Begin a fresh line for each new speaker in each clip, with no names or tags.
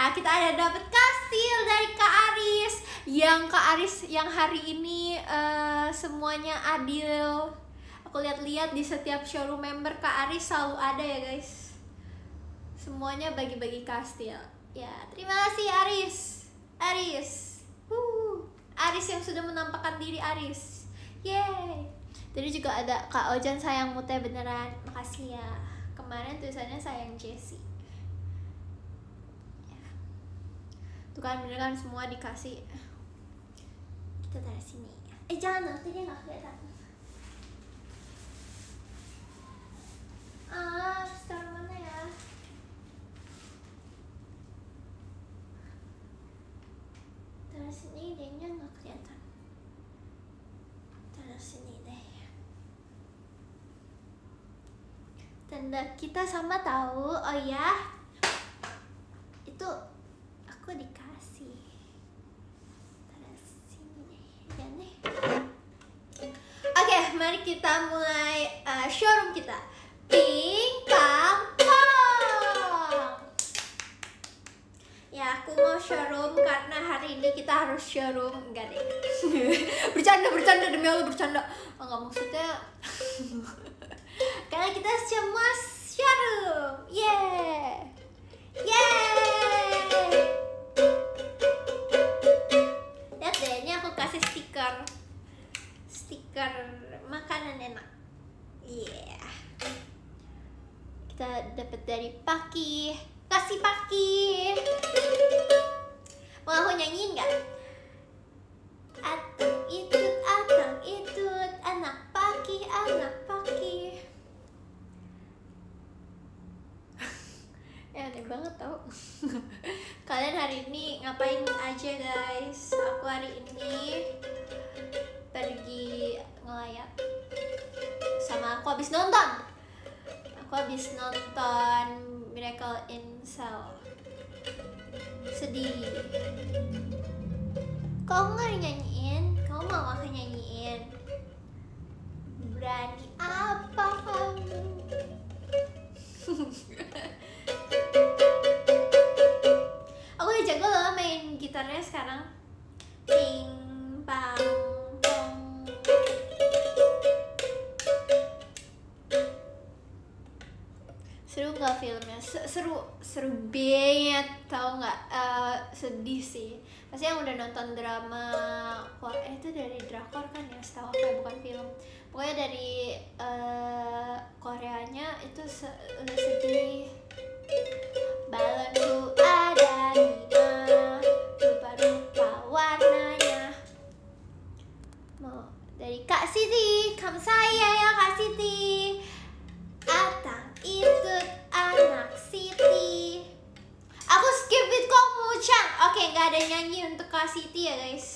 kita, ah, kita ada dapat kastil dari Kak Aris. Yang Kak Aris yang hari ini eh, semuanya adil. Aku lihat-lihat di setiap showroom member Kak Aris selalu ada ya guys. Semuanya bagi-bagi kastil. Ya, terima kasih Aris. Aris. Wuh. Aris yang sudah menampakkan diri Aris. Yeay. Tadi juga ada Kak Ojan sayangmu teh beneran. Makasih ya. Kemarin tulisannya sayang Jessie. Tuh kan bener kan? Semua dikasih. Kita taruh sini. Eh jangan nanti dia gak kelihatan. Ah, taruh mana ya? Taruh sini dia gak kelihatan. Taruh sini deh. Tanda kita sama tahu, oh ya Itu aku dikasih taruh sini deh oke mari kita mulai uh, showroom kita. Pink kampung ya aku mau showroom karena hari ini kita harus showroom. Enggak deh. Bercanda bercanda demi allah bercanda. Oh, nggak maksudnya? Karena kita semua showroom. Yeah Yeay! Stiker. Stiker makanan enak. Iya Kita dapat dari Paki. Kasih Paki. Mau aku nyanyiin nggak? Atang itut, atang itut. Anak Paki, anak Paki Eh aneh banget tau Kalian hari ini ngapain aja guys Aku hari ini Pergi ngelayat Sama aku habis nonton Aku habis nonton Miracle in Cell Sedih Kau nggak nyanyiin? Kamu mau aku nyanyiin? Berani apa kamu? jago loh main gitarnya sekarang. Ping pang. Seru nggak filmnya? Se- Seru, seru banget. Tahu nggak? Eh, sedih sih. Pasti yang udah nonton drama Korea itu dari drakor kan ya? Setahu aku ya, bukan film. Pokoknya dari eh, Koreanya itu se- udah sedih. Balonku ada lima Rupa-rupa warnanya. Mau dari Kak Siti Kamu saya ya Kak Siti. Atang ikut anak Siti. Aku skip it kamu Chan Oke nggak ada nyanyi untuk Kak Siti ya guys.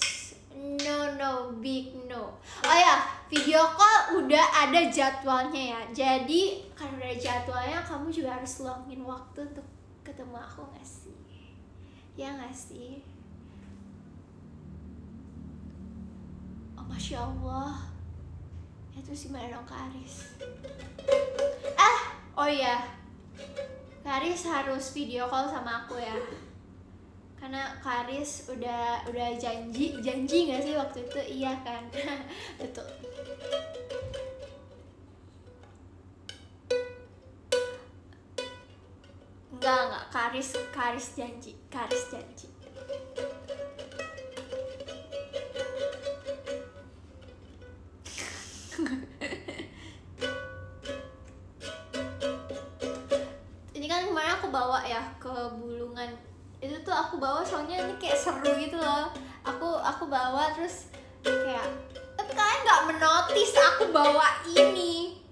No no big no. Oh ya video ada jadwalnya ya. Jadi karena ada jadwalnya kamu juga harus luangin waktu untuk ketemu aku gak sih? Ya gak sih? Oh Masya Allah. Ya terus gimana dong Kak? Ah, oh iya. Kak Aris harus video call sama aku ya. Karena Karis udah udah janji janji nggak sih waktu itu? Iya kan? Betul Enggak, enggak. Karis, Karis janji. Karis janji. Ini kan kemarin aku bawa ya ke Bulungan. Itu tuh aku bawa soalnya ini kayak seru gitu loh. Aku aku bawa terus kayak "Eh, kalian nggak menotis aku bawa ini.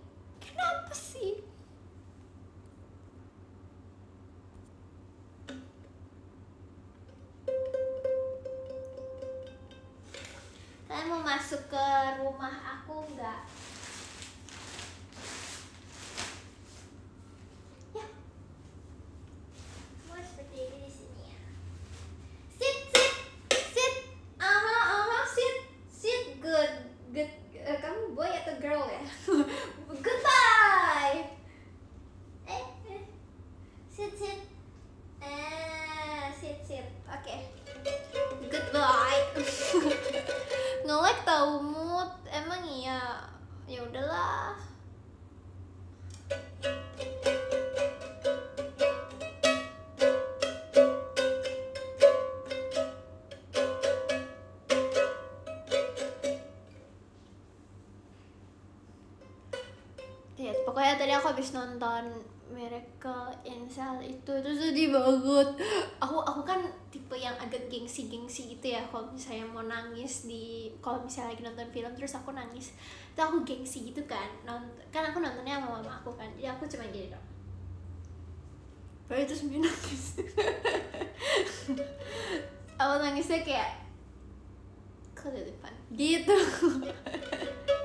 Nonton Miracle in Cell itu itu sedih banget. Aku aku kan tipe yang agak gengsi gengsi gitu ya kalau misalnya mau nangis di kalau misalnya lagi nonton film terus aku nangis. Itu aku gengsi gitu kan nonton kan aku nontonnya sama mama aku kan jadi aku cuma gini dong Baru itu sembilan nangis. Aku nangisnya kayak ke depan? Gitu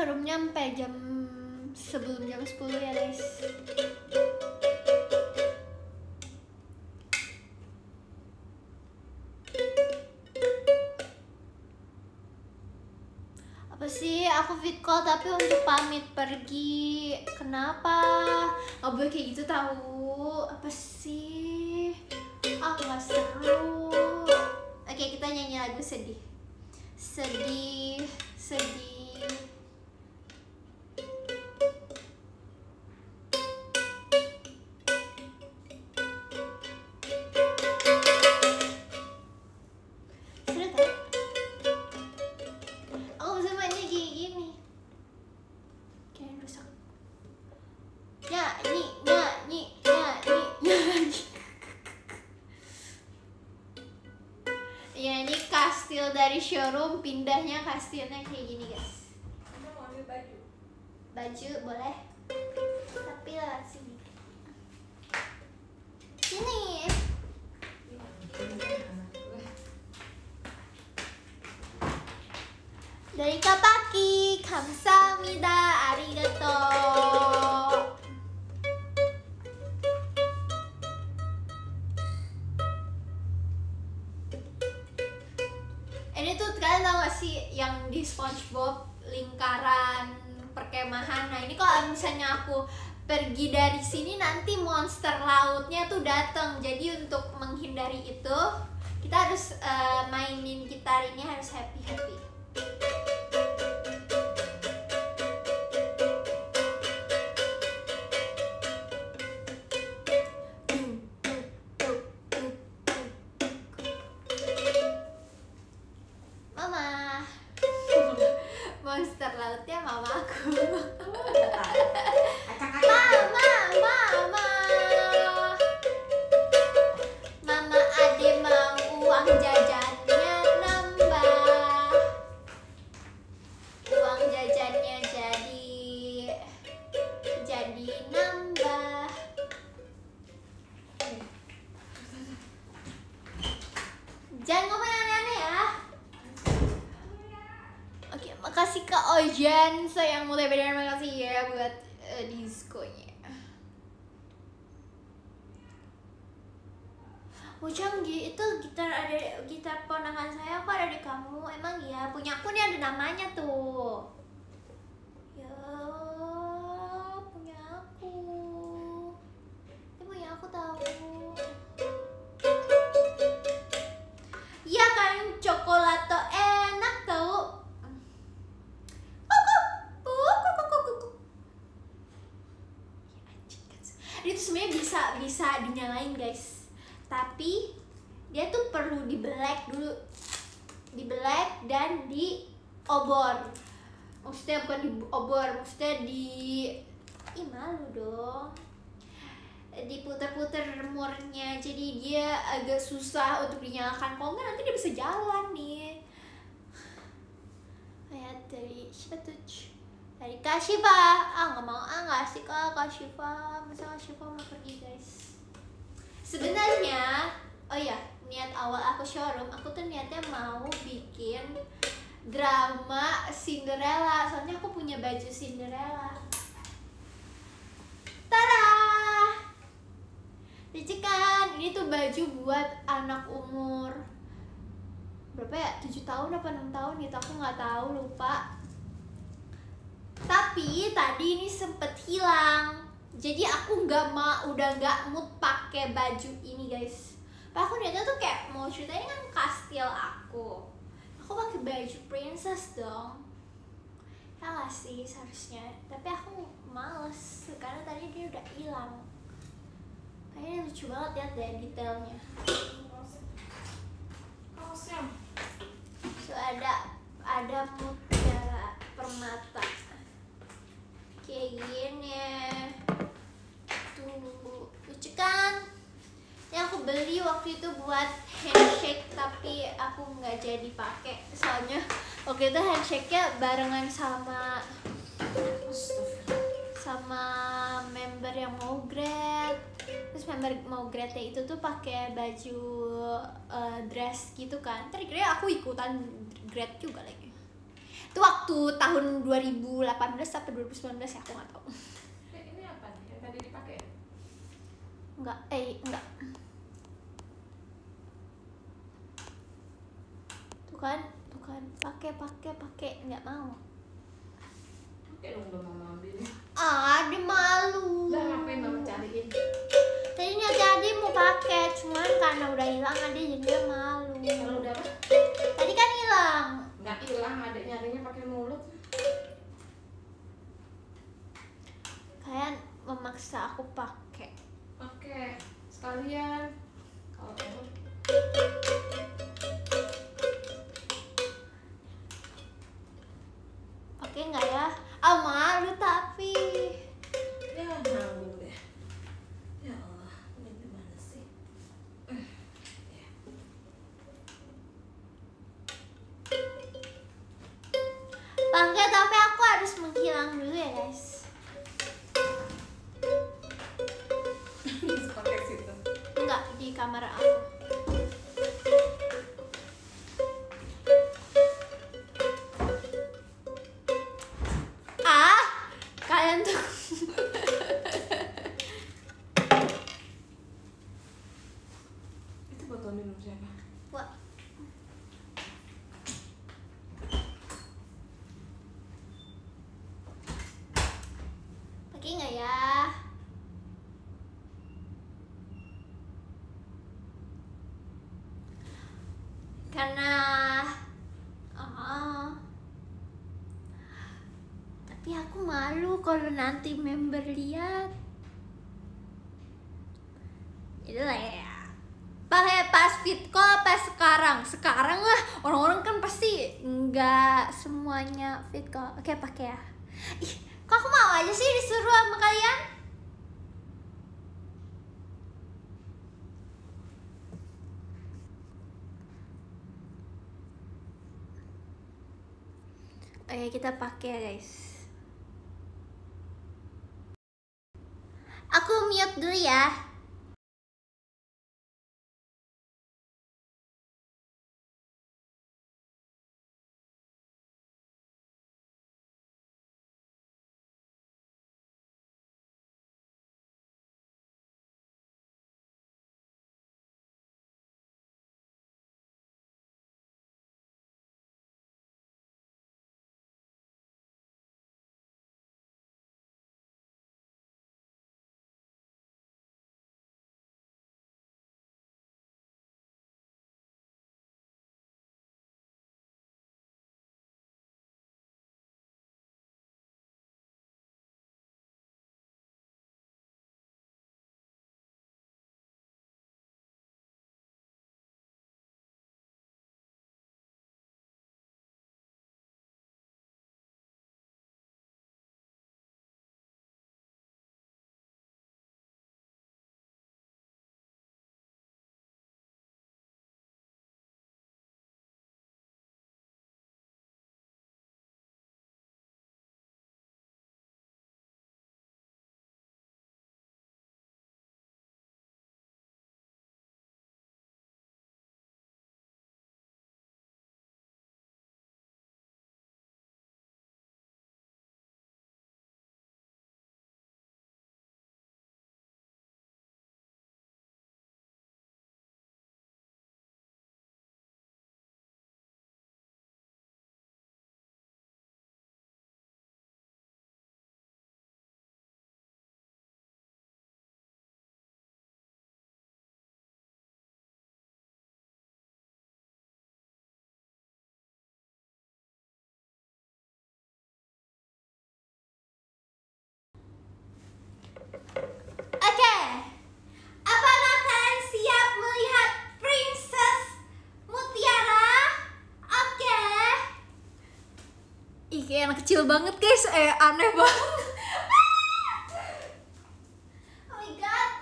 aku showroomnya sampai jam sebelum jam 10 ya guys. Apa sih? Aku fit call tapi untuk pamit pergi. Kenapa? Nggak boleh kayak gitu tahu apa sih? Ah nggak seru. Oke kita nyanyi lagu sedih. Sedih sedih showroom pindahnya kastilnya kayak gini guys
mau ambil baju?
Baju boleh menghindari itu kita harus eh, mainin gitar ini harus happy happy. Makasih Kak Ojan sayang mulai benar makasih ya buat eh, diskonya. Oh Canggi, itu gitar ada gitar ponakan saya kok ada di kamu. Emang ya punya aku nih ada namanya tuh. Ya punya aku. Ini punya aku tahu dinyalain guys. Tapi dia tuh perlu di black dulu. Di black dan di obor. Maksudnya bukan di obor maksudnya di ih malu dong. Diputer-puter murnya jadi dia agak susah untuk dinyalakan. Kalau nggak nanti dia bisa jalan nih. Kayak dari siapa tuh? Dari Kashifa ah nggak mau. Ah nggak asik ah Kashifa masa Kashifa mau pergi guys sebenarnya oh ya niat awal aku showroom aku tuh niatnya mau bikin drama Cinderella. Soalnya aku punya baju Cinderella. Tada! Dicekak ini tuh baju buat anak umur berapa ya? Tujuh tahun apa enam tahun gitu aku nggak tahu lupa. Tapi tadi ini sempet hilang jadi aku nggak mau udah nggak mood pakai baju ini guys. Pak aku niatnya tuh kayak mau ceritanya kan kastil aku. Aku pakai baju princess dong. Ya nggak sih seharusnya? Tapi aku males karena tadi dia udah hilang. Kayaknya lucu banget lihat deh detailnya. So ada ada mutiara permata kayak gini. Tuh lucu kan? Yang aku beli waktu itu buat handshake tapi aku nggak jadi pakai. Soalnya waktu itu handshake-nya barengan sama sama member yang mau grad terus member mau grad itu tuh pakai baju eh, dress gitu kan. Terus aku ikutan grad juga lagi itu waktu tahun 2018 atau 2019 ya aku nggak tahu.
Ini apa nih yang tadi dipakai?
Nggak eh nggak. Tuh kan tuh kan. Pakai pakai pakai. Nggak mau.
Oke dong udah mama ambil.
Ah dia malu.
Udah ngapain mama cariin?
Tadinya jadi mau pakai cuman karena udah hilang ada jadi dia malu.
Kalau udah apa?
Tadi kan hilang
nggak hilang adek nyarinya pakai mulut.
Kalian memaksa aku pakai.
Pakai sekalian. Kalau kamu.
Pakai nggak ya? Ah malu tapi.
Ya nanggung deh ya Allah ini gimana sih
pakai tapi aku harus nanti member lihat. Itulah ya. Pakai pas fit kok apa sekarang. Sekarang lah orang-orang kan pasti nggak semuanya fit kok oke pakai ya. Ih kok aku mau aja sih disuruh sama kalian? Oke kita pakai guys kecil banget guys. Eh aneh banget. Oh my god.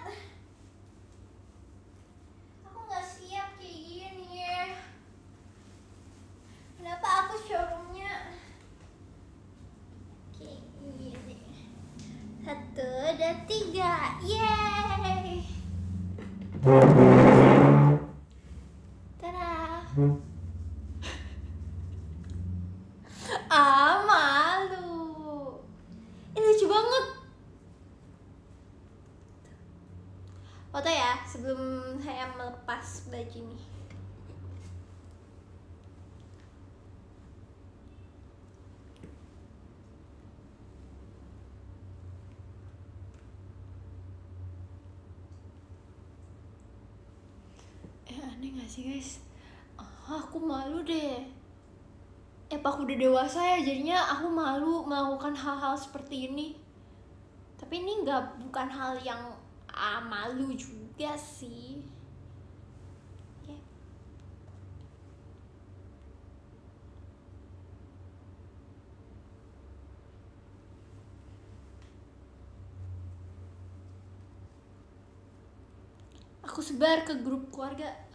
Aku nggak siap kayak gini ya. kenapa aku showroomnya kayak gini? Satu dua tiga. Yeay. sih guys? Ah, aku malu deh. Eh aku udah dewasa ya jadinya aku malu melakukan hal-hal seperti ini. Tapi ini nggak bukan hal yang ah, malu juga sih. Ya. Aku sebar ke grup keluarga.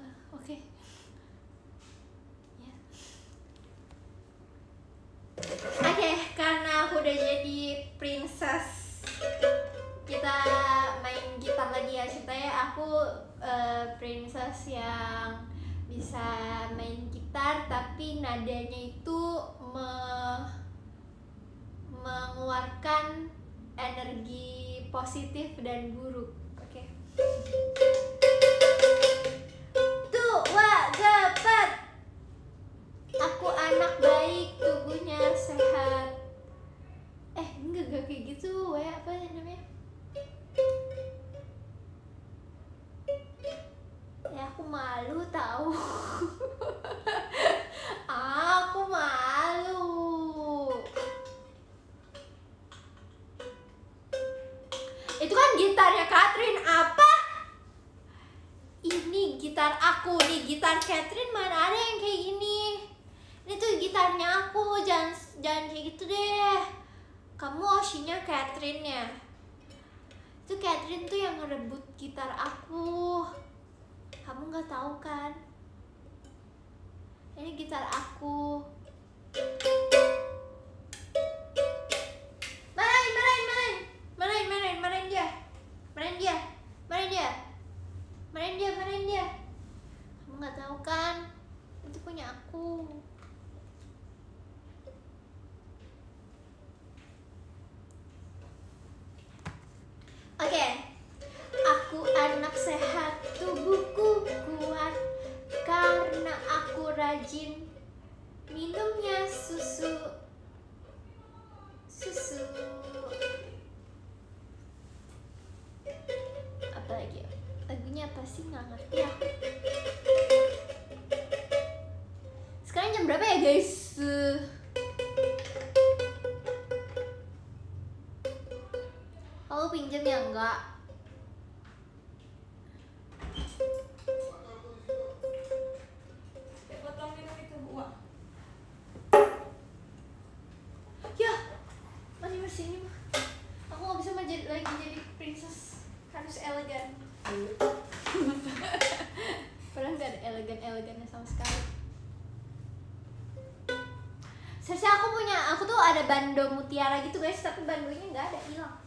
adanya itu me mengeluarkan energi positif dan buruk. ada bando mutiara gitu guys tapi bandonya nggak ada hilang.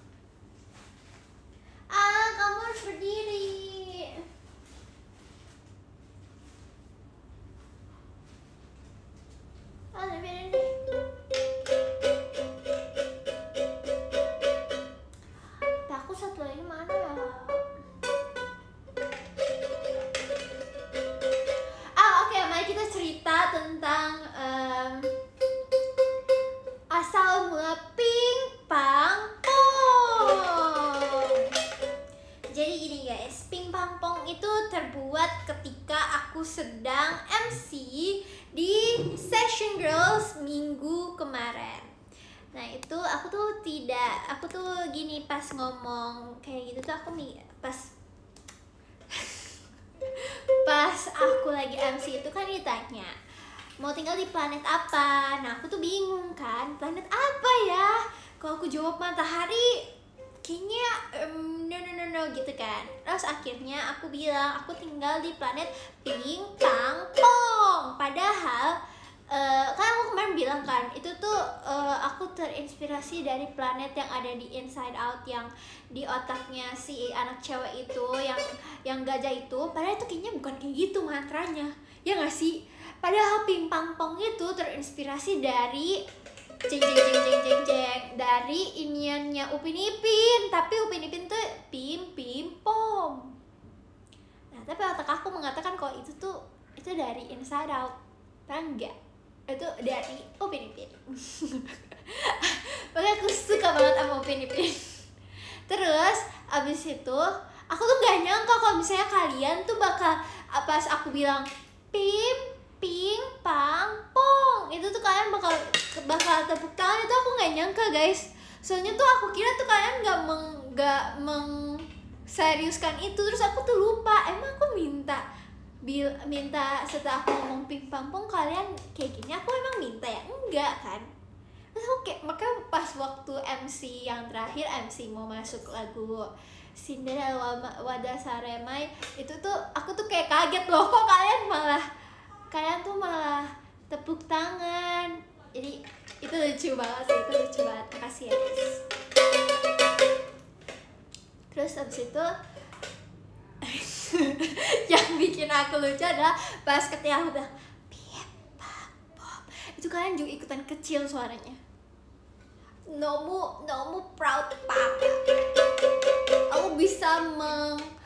Di otaknya si anak cewek itu yang yang gajah itu padahal itu kayaknya bukan kayak gitu mantranya. Ya nggak sih? Padahal pang pong itu terinspirasi dari jeng jeng jeng jeng jeng jeng dari iniannya Upin Ipin. Tapi Upin Ipin tuh pim pim pom. Nah tapi otak aku mengatakan kalau itu tuh itu dari inside out. Enggak itu dari Upin Ipin. Makanya aku suka banget sama Upin Ipin terus abis itu aku tuh gak nyangka kalau misalnya kalian tuh bakal pas aku bilang pim ping pang pong itu tuh kalian bakal bakal tepuk tangan itu aku nggak nyangka guys. Soalnya tuh aku kira tuh kalian nggak meng nggak meng seriuskan itu terus aku tuh lupa. Emang aku minta bil minta setelah aku ngomong ping pang pong kalian kayak gini aku emang minta ya? Enggak kan terus oke makanya pas waktu MC yang terakhir MC mau masuk lagu Cinderella Wadah Saremai itu tuh aku tuh kayak kaget loh kok kalian malah kalian tuh malah tepuk tangan. Jadi itu lucu banget sih itu lucu banget. Makasih ya guys. Terus abis itu yang bikin aku lucu adalah pas ketika aku bilang pop itu kalian juga ikutan kecil suaranya nomu nomu proud papa aku bisa meng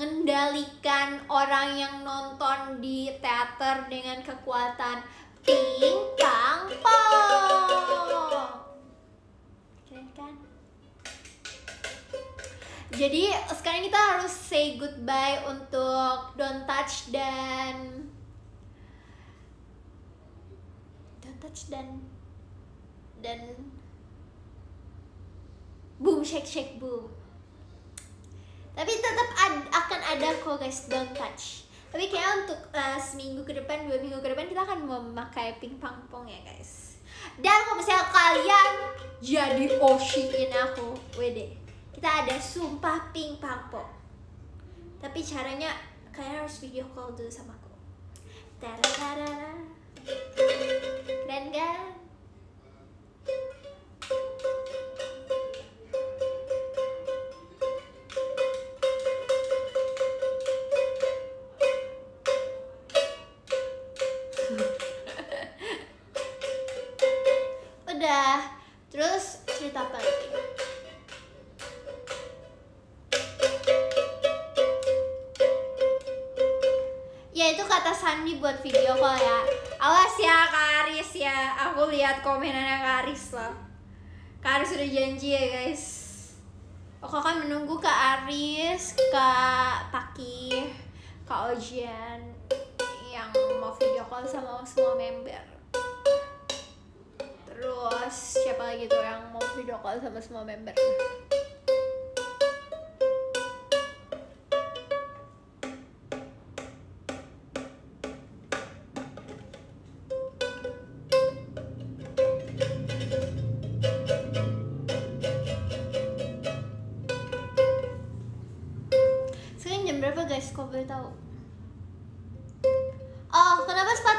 mengendalikan orang yang nonton di teater dengan kekuatan ping pong. Keren kan? Jadi sekarang kita harus say goodbye untuk don't touch dan don't touch dan dan boom shake shake boom. Tapi tetap ad, akan ada kok guys don't touch. Tapi kayak untuk uh, seminggu ke depan dua minggu ke depan kita akan memakai ping pong pong ya guys. Dan kalau misalnya kalian jadi Oshiin aku wede kita ada sumpah ping pong. Tapi caranya kalian harus video call dulu sama aku. Tararara. keren kan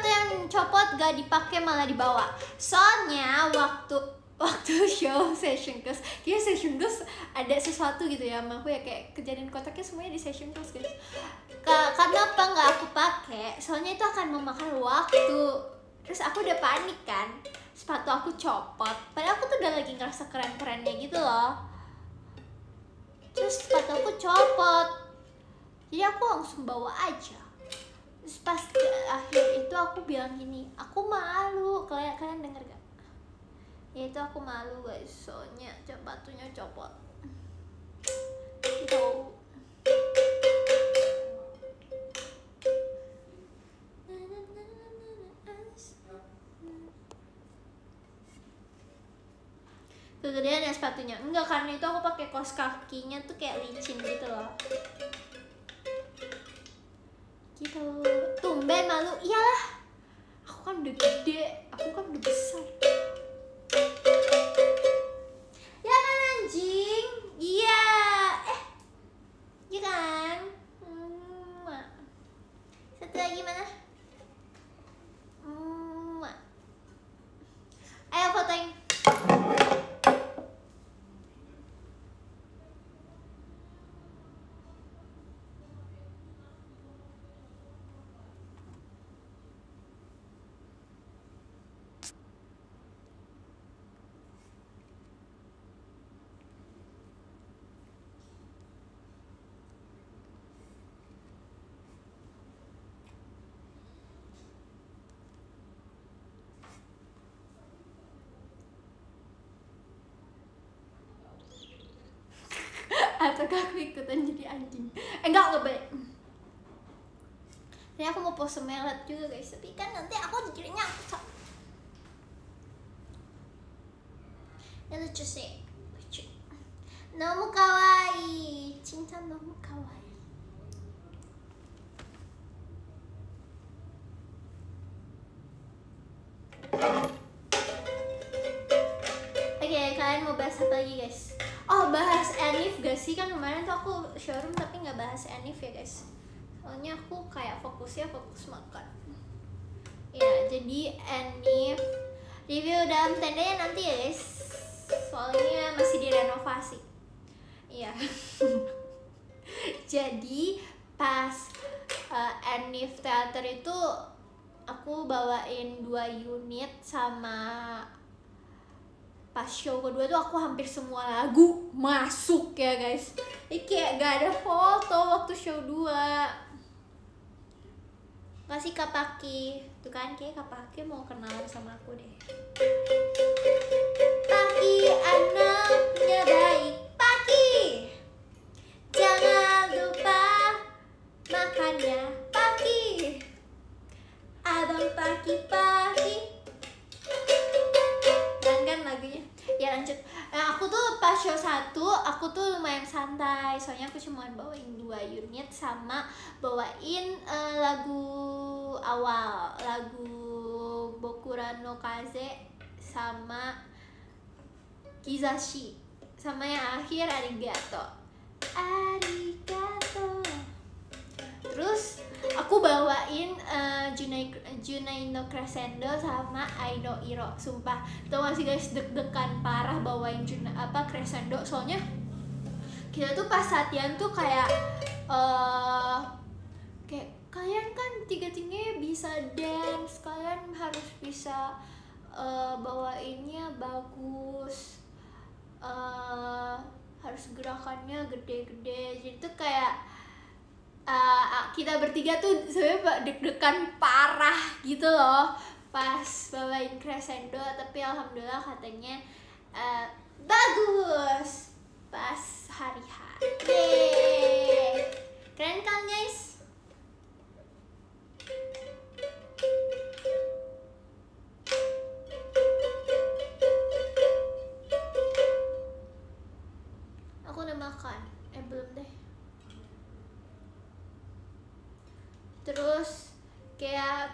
sepatu yang copot gak dipakai malah dibawa. Soalnya waktu waktu show session girls kayak session girls ada sesuatu gitu ya sama aku ya kayak kejadian kotaknya semuanya di session girls guys Ka karena apa nggak aku pakai soalnya itu akan memakan waktu. Terus aku udah panik kan sepatu aku copot. Padahal aku tuh udah lagi ngerasa keren-kerennya gitu loh. Terus sepatu aku copot. Jadi aku langsung bawa aja pas di akhir itu aku bilang gini aku malu. Kalian kalian denger gak? Ya itu aku malu guys. Soalnya batunya copot. Gitu kegedean ya sepatunya. Enggak karena itu aku pakai kos kakinya tuh kayak licin gitu loh gitu tumben malu iyalah. Aku kan udah gede aku kan udah besar ya kan anjing iya eh iya kan hmm. satu lagi mana hmm. ayo fotoin atau aku ikutan jadi anjing? Eh enggak baik. Ini aku mau pose melet juga guys. Tapi kan nanti aku tak ya lucu sih. Lucu. Nomu kawaii cinta nomu kawaii Oke, kalian mau bahas apa lagi guys? Oh, bahas Enif gak sih? Kan kemarin tuh aku showroom tapi nggak bahas Enif ya guys. Soalnya aku kayak fokusnya fokus makan. Ya, jadi Enif Review dalam tendanya nanti ya guys. Soalnya masih direnovasi. Iya. Jadi pas uh, Enif Theater itu Aku bawain dua unit sama pas show kedua tuh aku hampir semua lagu masuk ya guys. Ini kayak gak ada foto waktu show 2 Kasih Kak Paki. Tuh kan kayak Kak Paki mau kenalan sama aku deh. Paki anaknya baik. Paki Jangan lupa makannya Paki Abang Paki Paki ya lanjut. Nah, aku tuh pas show satu aku tuh lumayan santai. Soalnya aku cuma bawain dua unit sama bawain eh, lagu awal. Lagu Bokura no Kaze sama Kizashi. Sama yang akhir Arigato. Arigato. Terus aku bawain uh, Junai Junai no Crescendo sama Aino Iro sumpah. Tau gak sih guys deg-degan parah bawain Juna, apa Crescendo? Soalnya kita tuh pas latihan tuh kayak uh, kayak kalian kan tiga-tiganya bisa dance kalian harus bisa uh, bawainnya bagus uh, harus gerakannya gede-gede. Jadi tuh kayak uh, kita bertiga tuh sebenarnya deg-degan parah gitu loh. Pas bawain crescendo tapi alhamdulillah katanya uh, bagus. Pas hari H Yeay. keren kan guys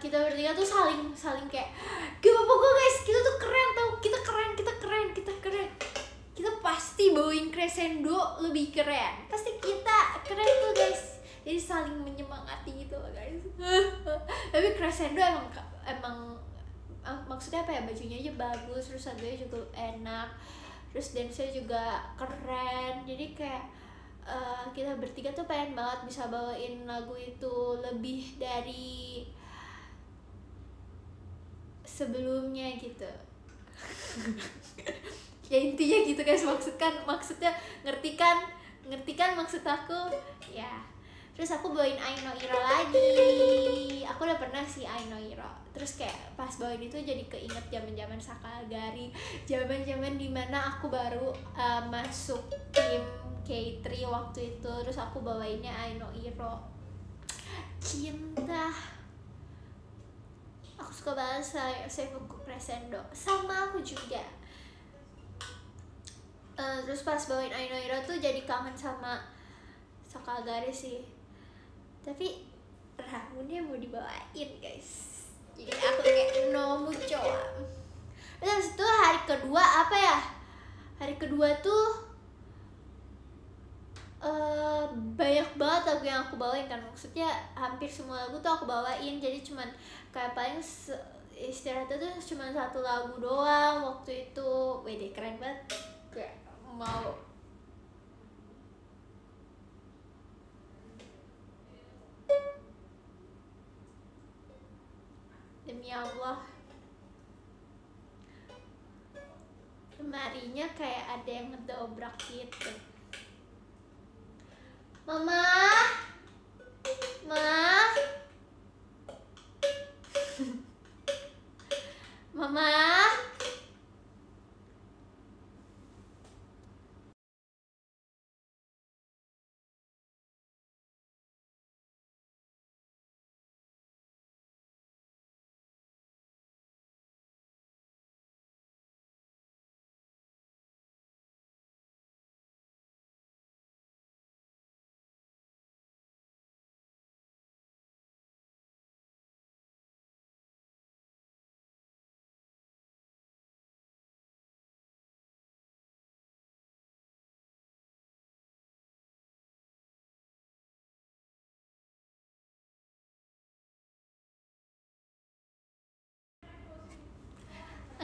kita bertiga tuh saling saling kayak gak apa-apa guys. Kita tuh keren tau. Kita keren kita keren kita keren. Kita pasti bawain crescendo lebih keren. Pasti kita keren tuh guys. Jadi saling menyemangati gitu loh guys. Tapi crescendo emang emang ah, maksudnya apa ya? Bajunya aja bagus terus lagunya juga enak terus dance-nya juga keren. Jadi kayak uh, kita bertiga tuh pengen banget bisa bawain lagu itu lebih dari sebelumnya gitu. Ya intinya gitu guys. Maksudkan maksudnya ngerti kan? Ngerti kan maksud aku? Ya. Terus aku bawain Aino Iro lagi. Aku udah pernah sih Aino Iro. Terus kayak pas bawain itu jadi keinget zaman zaman Sakagari. Zaman zaman di mana aku baru uh, masuk tim K3 waktu itu. Terus aku bawainnya Aino Iro. Cinta aku suka banget saya Seifuku Crescendo sama aku juga. Uh, terus pas bawain Aino Iro tuh jadi kangen sama Sakagari sih. Tapi rambutnya mau dibawain guys. Jadi aku kayak no mucho terus itu hari kedua apa ya? Hari kedua tuh eh banyak banget lagu yang aku bawain kan. Maksudnya hampir semua lagu tuh aku bawain. Jadi cuman kayak paling istirahatnya tuh cuma satu lagu doang waktu itu. Wede keren banget. Kayak mau demi Allah. Lemarinya kayak ada yang ngedobrak gitu. Mama Ma Mama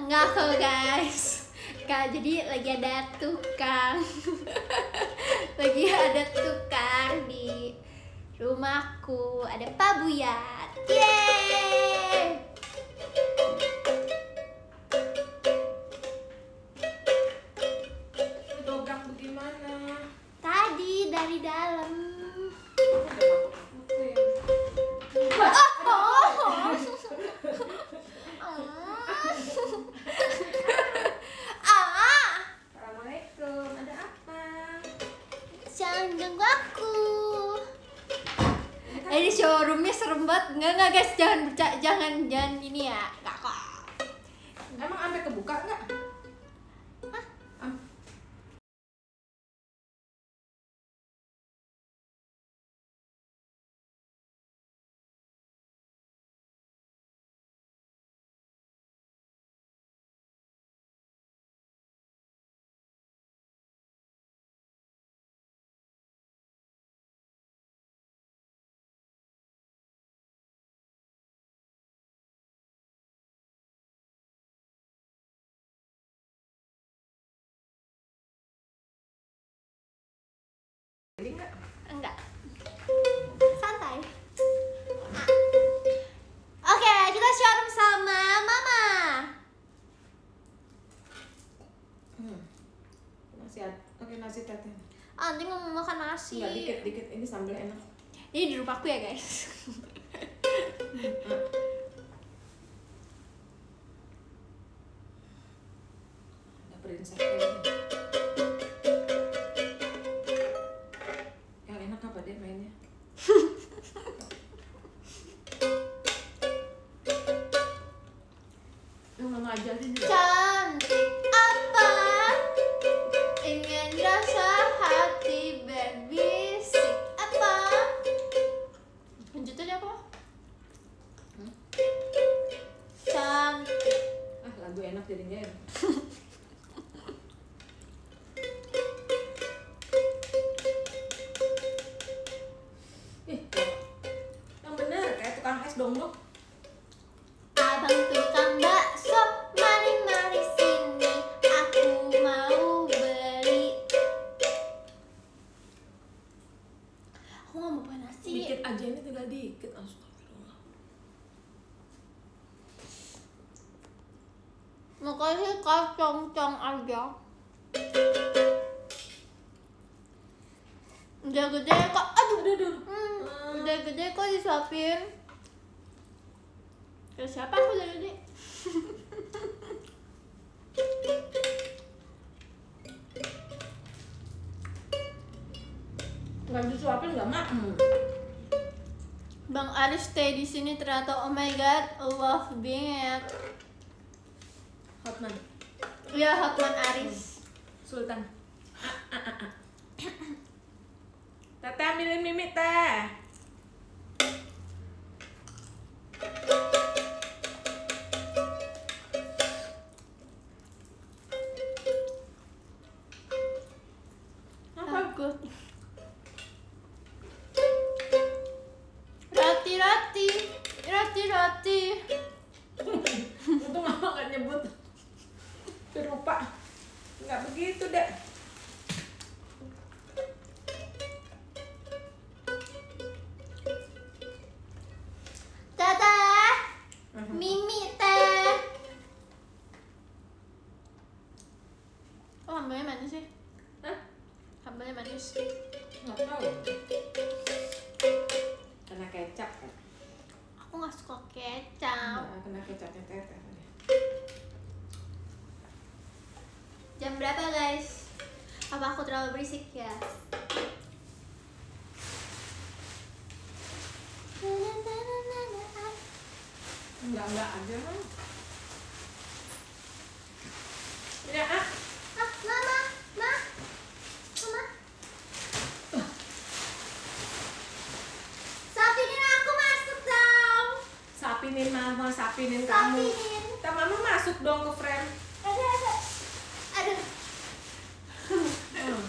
Enggak kok guys. Kak, jadi lagi ada tukang. Lagi ada tukang di rumahku. Ada Pak Buyat. Yeay!
Bagaimana?
Tadi dari dalam showroomnya serem banget. Enggak enggak guys, jangan jangan jangan ini ya. Enggak kok.
Emang sampai kebuka nggak? Jadi nggak?
Enggak. Santai. Ah. Oke, kita showroom sama Mama.
Hmm. Nasi Oke nasi tete.
Ah, nanti mau makan nasi.
Enggak dikit dikit. Ini sambal enak.
Ini di rumahku ya, guys.
Ada
Nggak disuapin
nggak makan.
Bang Aris stay di sini ternyata oh my god, love banget.
Hotman.
Iya Hotman Aris.
Sultan. Ah, ah, ah, ah. Tete ambilin mimi teh.
Berapa guys? Apa aku terlalu berisik ya?
Enggak, enggak aja mah. Ya, ah.
Ah, mama, ma, mama. Sapinin aku masuk dong.
Sapinin mama, sapinin kamu.
Sapinin.
Kita mama masuk dong ke frame.
Aduh, aduh. Aduh,
Hmm.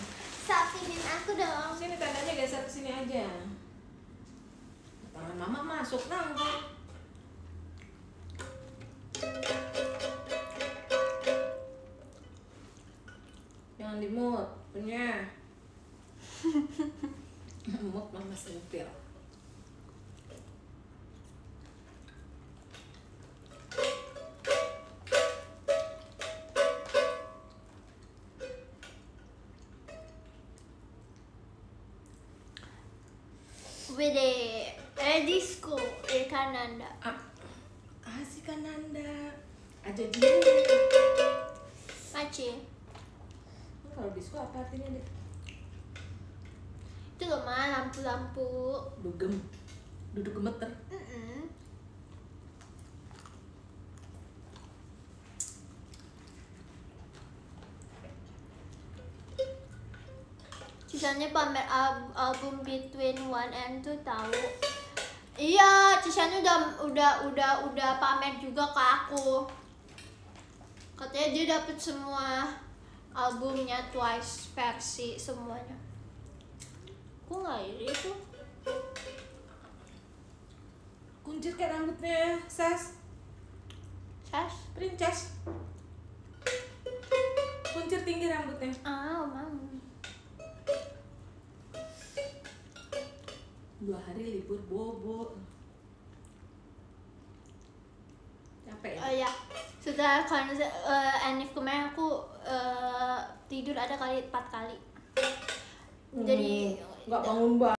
sapinin aku dong.
Sini tandanya geser ke sini aja. Tangan mama masuk nanggung. Jangan dimut, punya. Mut mama sentil.
Wede, eh disco, eh Kananda.
Ah, asik kan Nanda. Aja dulu.
Maci,
Kalau disco apa artinya deh?
itu loh mah lampu-lampu.
Dugem. Duduk gemeter.
Cisanya pamer al- album Between One and Two tahu. Iya, Cisanya udah udah udah udah pamer juga ke aku. Katanya dia dapet semua albumnya Twice versi semuanya. Aku nggak iri tuh.
Kuncir kayak rambutnya Sas.
Sas?
Princess. Kuncir tinggi rambutnya.
Ah, mau.
Dua hari libur bobo. Capek ya?
Oh ya, setelah konser eh, Anif kemarin aku eh, tidur ada kali empat kali. Jadi
Hmm, nggak bangun banget.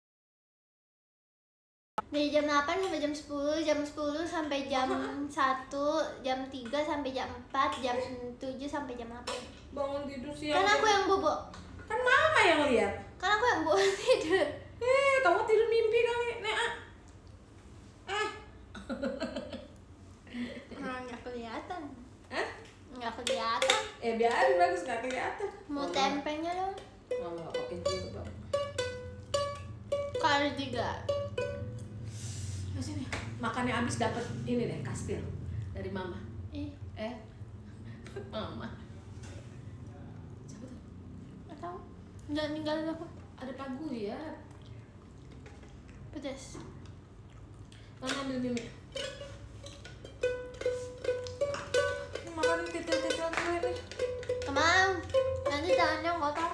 dari jam 8 sampai jam 10, jam 10 sampai jam 1, jam 3 sampai jam 4, jam 7 sampai jam 8.
Bangun tidur siang.
Kan aku yang bobo.
Kan mama yang lihat.
Kan aku yang bobo tidur.
Eh, kamu tidur mimpi kali, Nek. ah. Eh.
Nah, nggak kelihatan.
Hah?
Nggak kelihatan.
Eh, biarin bagus nggak kelihatan.
Mau tempenya dong.
Mama nggak pakai jilbab.
Kali tiga.
Sini. Makannya habis dapat ini deh, kastil dari mama.
Ih,
Eh. mama. Siapa tuh?
nggak tahu. Jangan ninggalin aku.
Ada pagu ya.
Pedas.
Mama ambil mimi. Makan titil-titil dulu nih.
Teman, nanti tangannya kotor.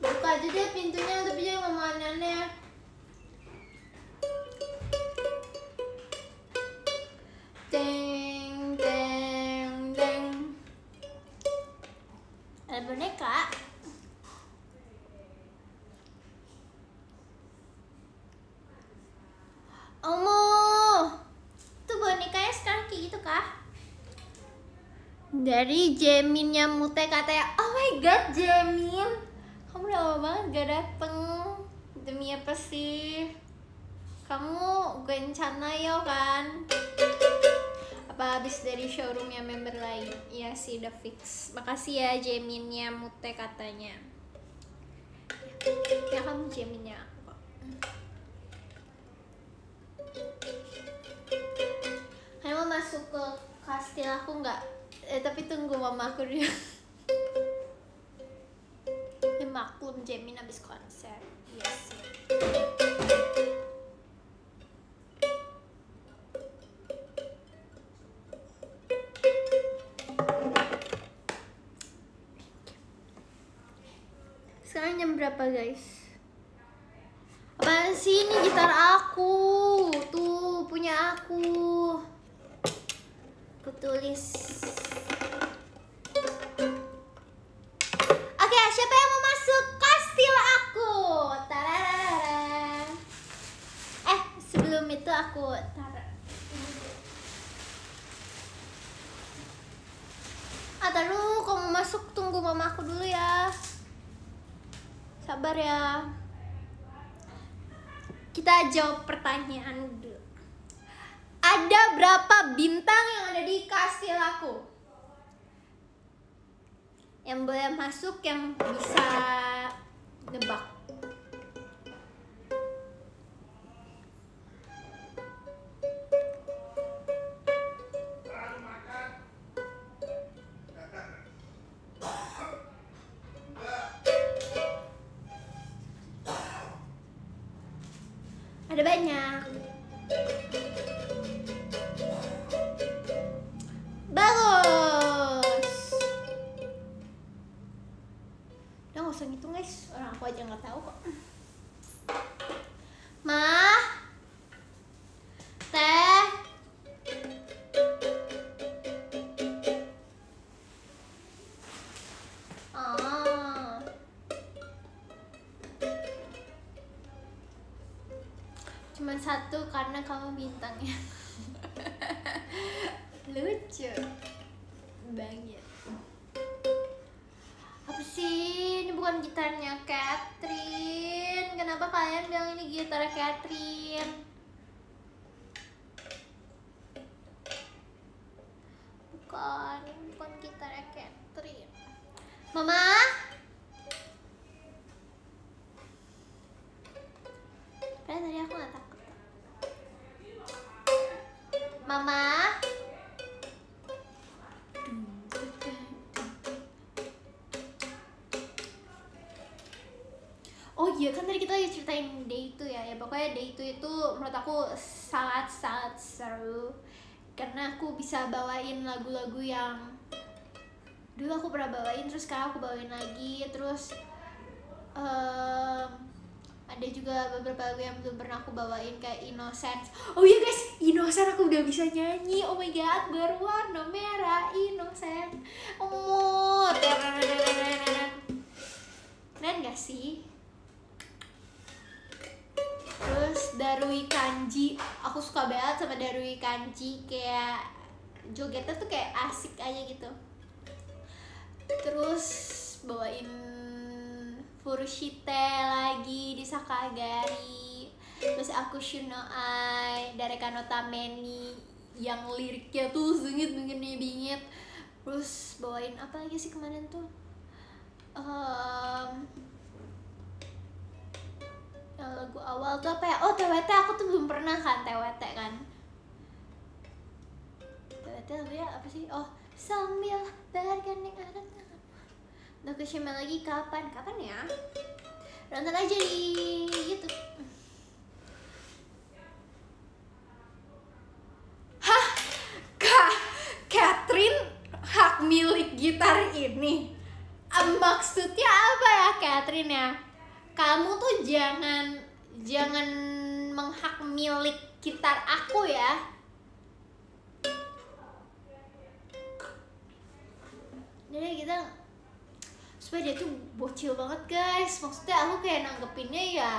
Buka aja deh pintunya, tapi jangan ngomong aneh-aneh. Dari Jeminnya Mute katanya, oh my god Jemin, kamu udah lama banget gak dateng. Demi apa sih? Kamu Gencana yo kan? Apa habis dari showroomnya member lain? Iya sih udah fix. Makasih ya Jeminnya Mute katanya. Ya kamu Jeminnya aku kok. Kamu masuk ke kastil aku nggak? Eh tapi tunggu mama aku dulu. ya maklum Jamin habis konser. Iya sih. Sekarang jam berapa guys? Apaan sih ini gitar aku? Tuh punya aku. Aku tulis. Sabar ya? Kita jawab pertanyaan dulu. Ada berapa bintang yang ada di kastil aku yang boleh masuk yang bisa nebak satu karena kamu bintangnya Lucu Banget Apa sih? Ini bukan gitarnya Catherine Kenapa kalian bilang ini gitar Catherine? Lagi ceritain day itu ya. Ya pokoknya day itu itu menurut aku sangat sangat seru. Karena aku bisa bawain lagu-lagu yang dulu aku pernah bawain terus sekarang aku bawain lagi. Terus em, ada juga beberapa lagu yang belum pernah aku bawain kayak Innocence. Oh iya guys! Innocent aku udah bisa nyanyi. Oh my god berwarna merah. Innocent oh keren gak sih Darui Kanji. Aku suka banget sama Darui Kanji. Kayak jogetnya tuh kayak asik aja gitu. Terus bawain Furushite lagi di Sakagari. Terus aku Shuno Ai dari Kanota Meni yang liriknya tuh sengit begini bingit terus bawain apa lagi sih kemarin tuh? Em, yang lagu awal tuh apa ya? Oh TWT aku tuh belum pernah kan TWT kan. TWT lagunya apa sih? Oh sambil bergandeng anak tangan Doku Shima lagi kapan? Kapan ya? Nonton aja di YouTube. Hah? Kak Catherine hak milik gitar ini. Maksudnya apa ya Catherine ya kamu tuh jangan jangan menghak milik gitar aku ya. Jadi kita supaya dia tuh bocil banget guys. Maksudnya aku kayak nanggepinnya ya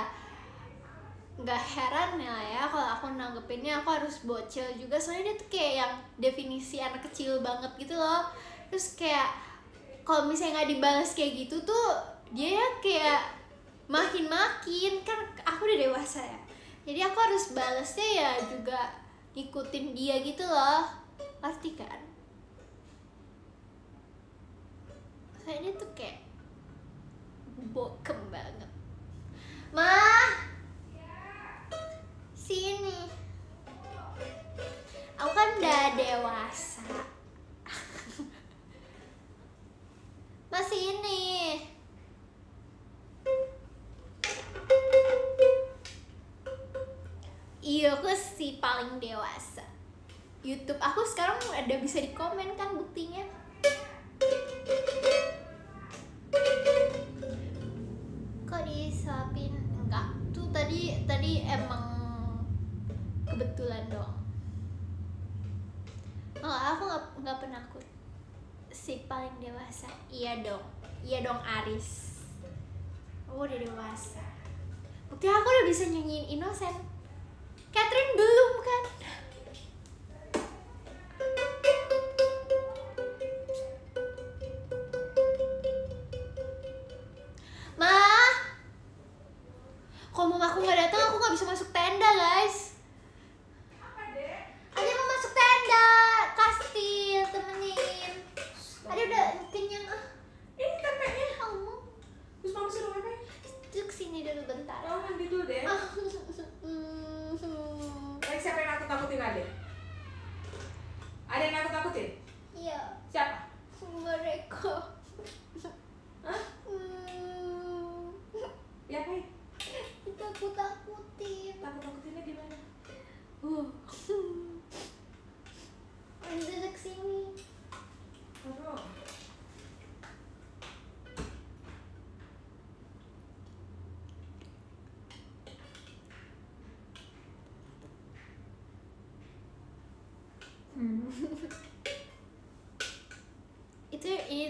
nggak heran ya ya. Kalau aku nanggepinnya aku harus bocil juga. Soalnya dia tuh kayak yang definisi anak kecil banget gitu loh. Terus kayak kalau misalnya nggak dibalas kayak gitu tuh dia ya kayak makin-makin kan aku udah dewasa ya. Jadi aku harus balasnya ya juga ngikutin dia gitu loh. Pasti kan? Kayaknya tuh kayak bokem banget. Mah sini. Aku kan udah dewasa. Masih ini iya aku sih paling dewasa. YouTube aku sekarang ada bisa di komen kan buktinya. Kok disuapin? Enggak. Tuh tadi tadi emang kebetulan doang. Oh aku nggak penakut. Si paling dewasa. Iya dong. Iya dong Aris oh udah dewasa bukti aku udah bisa nyanyiin Innocent Catherine belum kan?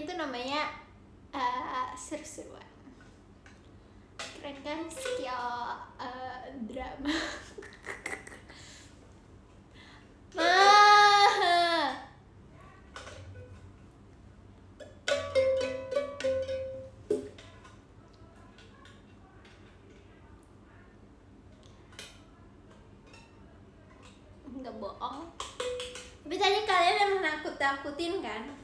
Itu namanya uh, seru-seruan. Keren kan skill uh, drama. Ma. Nggak bohong. Tapi tadi kalian yang menakut-takutin kan?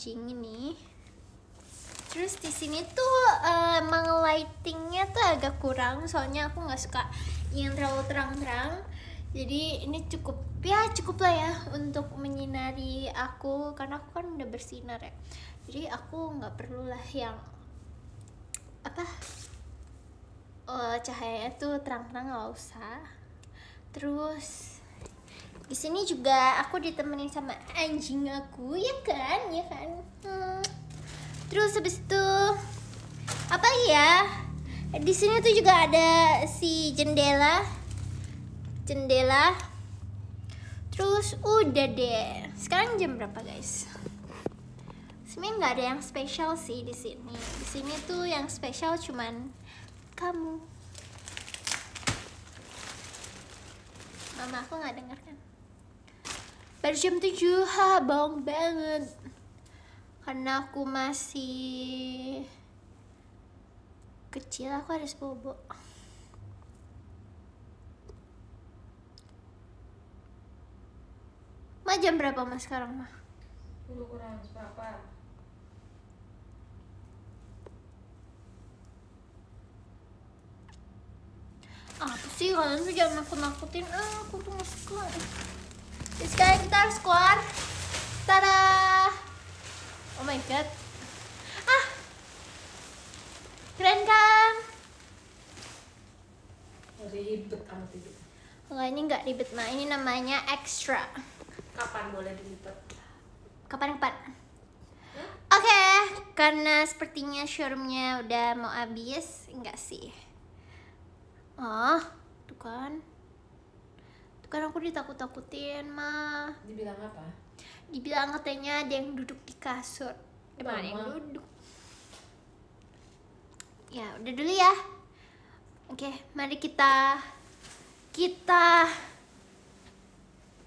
Anjing ini. Terus di sini tuh eh, emang lightingnya tuh agak kurang, soalnya aku nggak suka yang terlalu terang-terang. Jadi ini cukup ya cukup lah ya untuk menyinari aku karena aku kan udah bersinar ya. Jadi aku nggak perlulah yang apa eh, cahayanya tuh terang-terang nggak usah. Terus di sini juga aku ditemenin sama anjing aku ya kan? Ya kan? Hmm. terus habis itu apa ya di sini tuh juga ada si jendela. Jendela. Terus udah deh. Sekarang jam berapa guys? Sebenarnya nggak ada yang spesial sih di sini. Di sini tuh yang spesial cuman kamu. Mama aku nggak dengar kan baru jam 7 ha bawang banget karena aku masih kecil aku harus bobo Ma jam berapa mas sekarang mah?
10 kurang seberapa?
Apa sih kalian tuh jangan nakut-nakutin ah, aku tuh gak suka sekarang kita harus keluar. Tada! Oh my god. Ah! Keren kan?
Ribet amat itu.
Enggak ini nggak ribet mah ini namanya extra.
Kapan boleh dilipet?
Kapan-kapan Oke, karena sepertinya showroomnya udah mau habis, enggak sih? Oh, tuh kan, kan aku ditakut-takutin mah.
Dibilang apa?
Dibilang katanya ada yang duduk di kasur. Emang ada yang duduk? Ya, udah dulu ya. Oke, mari kita kita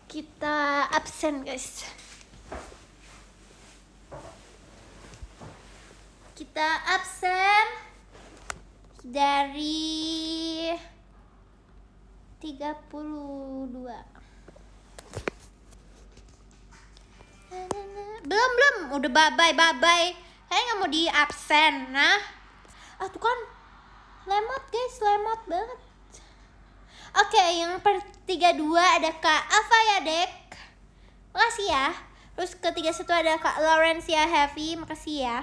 kita absen guys. Kita absen dari 32 belum belum. Udah bye bye bye bye kayaknya nggak mau di absen nah. Ah tuh kan lemot guys. Lemot banget. Oke yang per 32 ada kak Ava ya dek makasih ya. Terus ketiga satu ada kak Laurencia Heavy. Makasih ya.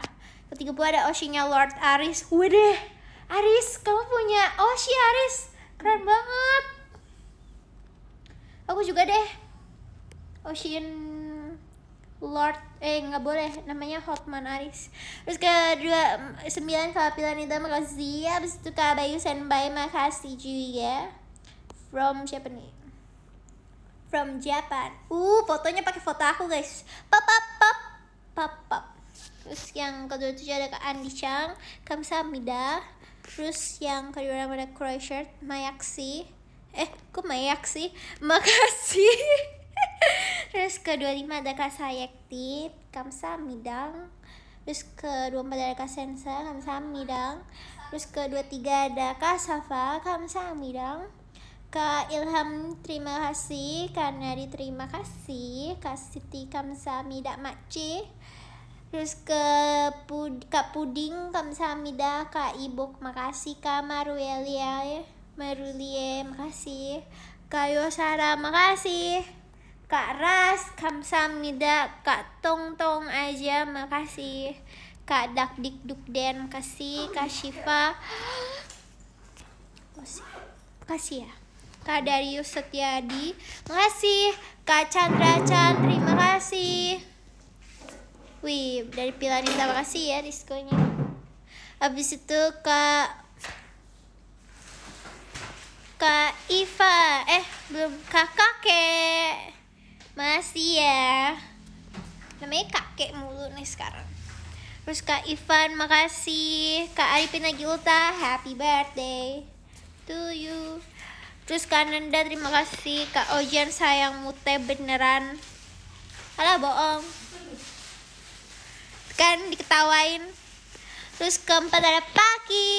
Ketiga puluh ada Oshinya Lord Aris. Wede Aris kamu punya Oshi Aris? Keren banget aku juga deh. Ocean Lord eh nggak boleh. Namanya Hotman Aris. Terus kedua sembilan Kapilan itu makasih. Habis itu Kak Bayu Senpai makasih juga. From siapa nih? From Japan. Uh fotonya pakai foto aku guys. Pop pop pop. Pop pop. Terus yang kedua itu ada Kak Andi Chang Kamsahamnida. Terus yang kedua ada Croy Shirt Mayaksi eh kok Mayaksi makasih. Terus kedua lima ada Kak Sayekti Kamsahamnida terus kedua empat ada Kak Sensa? Kamsahamnida terus kedua tiga ada Kak Safa? Kamsahamnida Kak Ilham terima kasih Kak Nari terima kasih. Kak Siti Kamsahamnida Makci Terus ke Pud Kak Puding Kamsahamnida. Kak Ibuk makasih. Kak Maruelia Marulie makasih. Kak Yosara makasih. Kak Ras Kamsahamnida Kak Tong Tong aja makasih. Kak Dak Dik Duk Den makasih. Kak Shiva makasih ya. Kak Darius Setiadi makasih. Kak Chandra Chan terima kasih Wih, dari Pilanita makasih ya diskonya. Habis itu Kak Kak Iva, eh belum Kak Kakek. Masih ya. Namanya kakek mulu nih sekarang. Terus Kak Ivan makasih. Kak Arifin lagi ulta, happy birthday to you. Terus Kak Nanda terima kasih. Kak Ojan sayang mute beneran. Alah bohong kan diketawain terus keempat ada Paki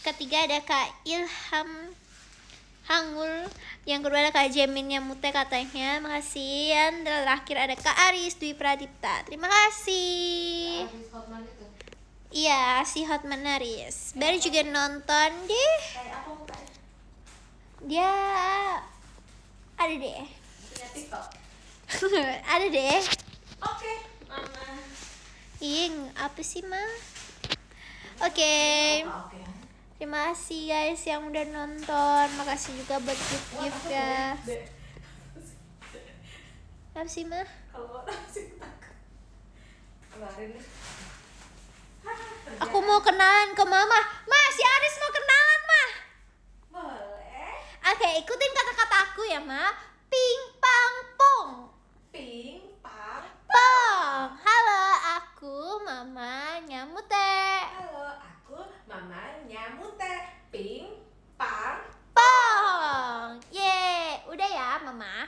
ketiga ada Kak Ilham Hangul. Yang kedua ada Kak Jemin yang mute katanya makasih yang terakhir ada Kak Aris Dwi Pradipta. Terima kasih. Iya si Hotman Aris. Baru juga nonton deh. Dia ada deh. Ada deh.
Oke, Mama.
Ing, apa sih mah? Oke,
Oke.
Terima kasih guys yang udah nonton. Makasih juga buat gift gift ya. Apa sih mah? Aku mau kenalan ke mama. Ma, si Aris mau kenalan mah.
Boleh.
Oke, ikutin kata-kata aku ya ma. Ping pang pong.
Ping, pang.
Pong. Halo, aku mama nyamute.
Halo, aku mamanya Mute. Ping, pang.
Pong. Ye, udah ya mama.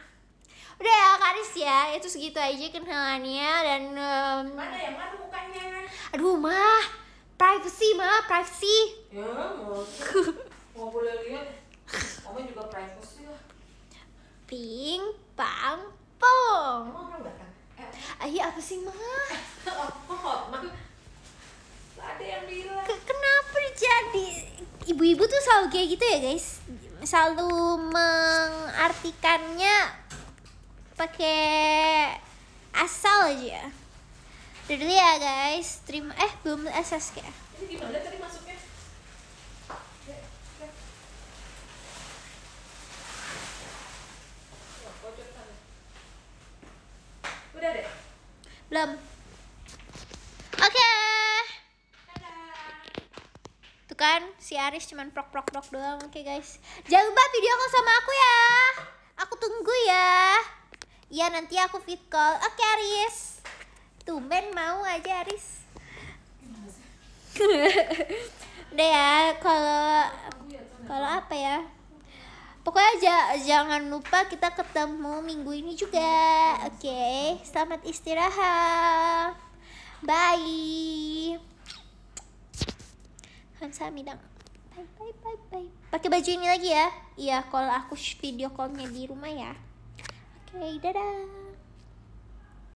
Udah ya Kak Aris ya, itu segitu aja kenalannya dan em,
Mana yang mana mukanya?
aduh mah privacy mah privacy
Ya, mau. Mau boleh lihat. Kamu juga privacy lah.
ping pang pong
Kamu orang datang. Eh,
ayo apa sih mah
oh, mak. Ada yang bilang.
Ke- kenapa jadi ibu-ibu tuh selalu kayak gitu ya guys selalu mengartikannya pakai asal aja. Udah dulu ya guys. Terima eh belum SS ya
Ini gimana tadi masuknya? Wah, pojok sana. Udah deh.
belum. Oke. Tuh kan si Aris cuman prok prok prok doang. Oke guys. Jangan lupa video call sama aku ya. Aku tunggu ya Iya nanti aku fit call. Oke Aris. Tumben mau aja Aris. Udah ya Kalau. Kalau apa ya? Pokoknya ja- jangan lupa kita ketemu minggu ini juga. Oke Selamat istirahat. Bye. Kamsahamnida bye bye bye bye. Pakai baju ini lagi ya. Iya kalau aku video callnya di rumah ya oke dadah